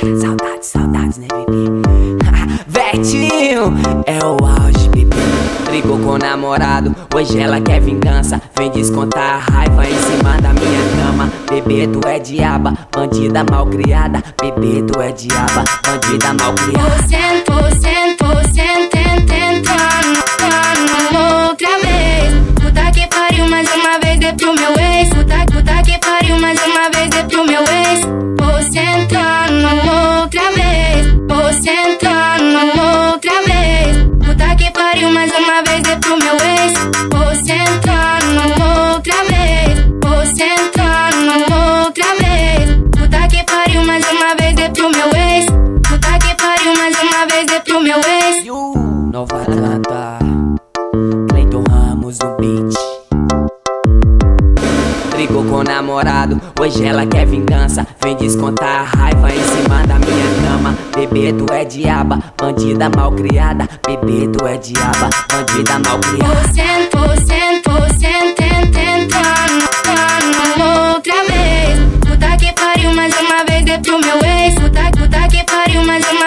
Saudades, saudades, né, bebê? Vetinho é o auge, bebê. Brigou com o namorado, hoje ela quer vingança. Vem descontar a raiva em cima da minha cama. Bebê, tu é diaba, bandida mal criada. Bebê, tu é diaba, bandida mal criada. Sento, sento, Nova Atlanta, Cleiton Ramos no beat. Brigou com o namorado, hoje ela quer vingança. Vem descontar a raiva em cima da minha cama. Bebê, tu é diaba, bandida mal criada. Bebê, tu é diaba, bandida mal criada. Sento, sento, sento, tentando, outra vez. Puta que pariu, mais uma vez é pro meu ex. Puta, puta que pariu, mais uma vez